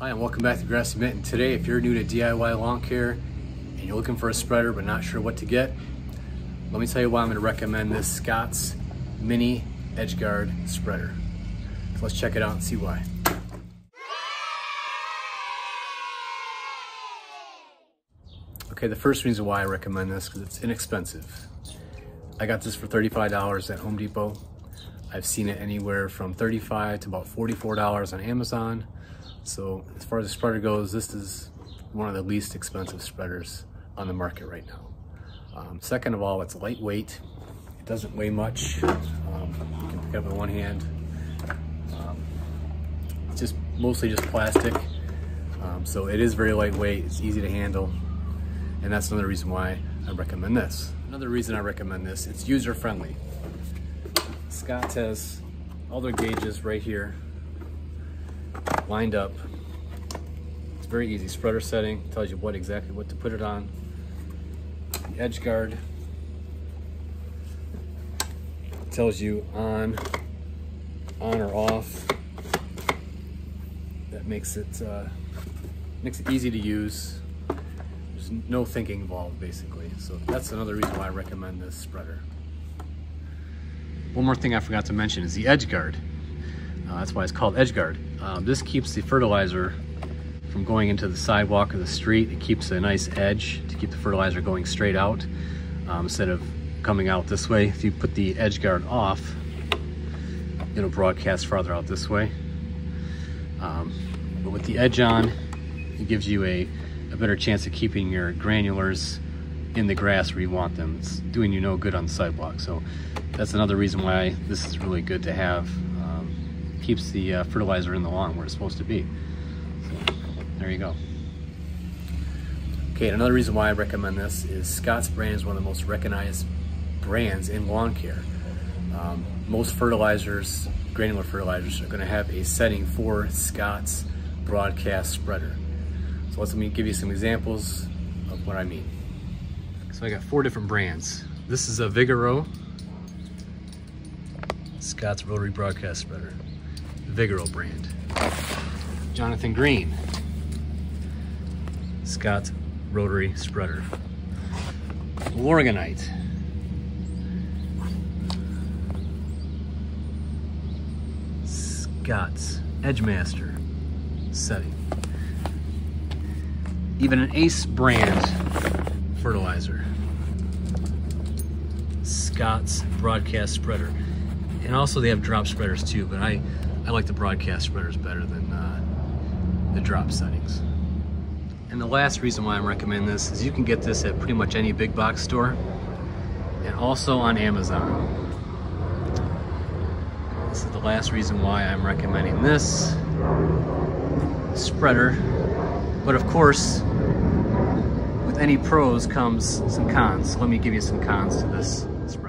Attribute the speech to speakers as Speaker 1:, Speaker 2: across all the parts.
Speaker 1: Hi, and welcome back to Grassy Mitten. And today, if you're new to DIY lawn care and you're looking for a spreader but not sure what to get, let me tell you why I'm going to recommend this Scotts Mini Edgeguard spreader. So let's check it out and see why. Okay, the first reason why I recommend this because it's inexpensive. I got this for $35 at Home Depot. I've seen it anywhere from 35 to about $44 on Amazon. So as far as the spreader goes, this is one of the least expensive spreaders on the market right now. Um, second of all, it's lightweight. It doesn't weigh much. Um, you can pick it up in one hand. Um, it's just mostly just plastic. Um, so it is very lightweight. It's easy to handle. And that's another reason why I recommend this. Another reason I recommend this, it's user friendly. Scott has all their gauges right here lined up. It's very easy. Spreader setting tells you what exactly what to put it on. The edge guard tells you on, on or off. That makes it uh, makes it easy to use. There's no thinking involved basically. So that's another reason why I recommend this spreader. One more thing I forgot to mention is the edge guard. Uh, that's why it's called edge guard. Um, this keeps the fertilizer from going into the sidewalk or the street. It keeps a nice edge to keep the fertilizer going straight out um, instead of coming out this way. If you put the edge guard off, it'll broadcast farther out this way. Um, but with the edge on, it gives you a, a better chance of keeping your granulars in the grass where you want them. It's doing you no good on the sidewalk. So that's another reason why this is really good to have. Keeps the uh, fertilizer in the lawn where it's supposed to be. So there you go. Okay, another reason why I recommend this is Scott's brand is one of the most recognized brands in lawn care. Um, most fertilizers, granular fertilizers, are going to have a setting for Scott's broadcast spreader. So let me give you some examples of what I mean. So I got four different brands. This is a Vigoro, Scott's Rotary Broadcast Spreader, Vigoro brand. Jonathan Green, Scott's Rotary Spreader. Milorganite, Scott's Edgemaster setting. Even an Ace brand fertilizer. Scott's broadcast spreader. And also they have drop spreaders too, but I, I like the broadcast spreaders better than uh, the drop settings. And the last reason why I'm recommending this is you can get this at pretty much any big box store and also on Amazon. This is the last reason why I'm recommending this spreader. But of course, with any pros comes some cons. So let me give you some cons to this spreader.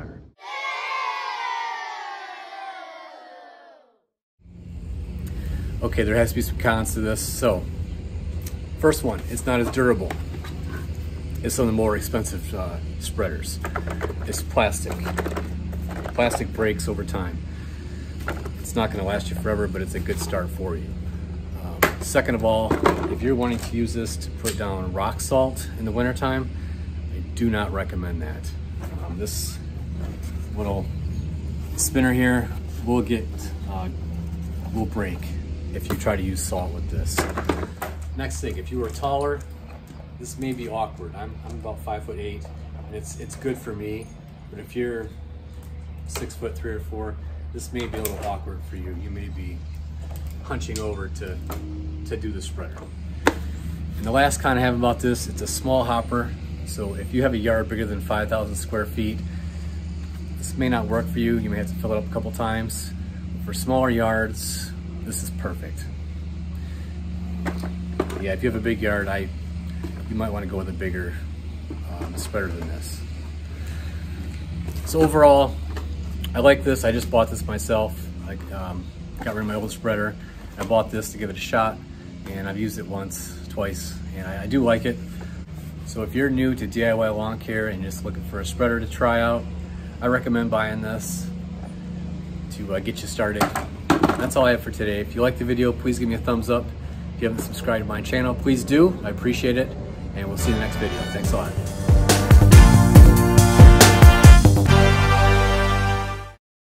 Speaker 1: Okay, there has to be some cons to this. So, first one, it's not as durable as some of the more expensive uh, spreaders. It's plastic. Plastic breaks over time. It's not gonna last you forever, but it's a good start for you. Um, second of all, if you're wanting to use this to put down rock salt in the wintertime, I do not recommend that. Um, this little spinner here will get, uh, will break if you try to use salt with this. Next thing, if you are taller, this may be awkward. I'm, I'm about five foot eight, and it's, it's good for me, but if you're six foot three or four, this may be a little awkward for you. You may be hunching over to, to do the spreader. And the last kind I have about this, it's a small hopper. So if you have a yard bigger than 5,000 square feet, this may not work for you. You may have to fill it up a couple times. For smaller yards, this is perfect. Yeah, if you have a big yard, I you might want to go with a bigger um, spreader than this. So overall, I like this. I just bought this myself. I um, got rid of my old spreader. I bought this to give it a shot, and I've used it once, twice, and I, I do like it. So if you're new to DIY lawn care and just looking for a spreader to try out, I recommend buying this to uh, get you started. That's all I have for today. If you like the video, please give me a thumbs up If you haven't subscribed to my channel, please do. I appreciate it. And we'll see you in the next video. Thanks a lot.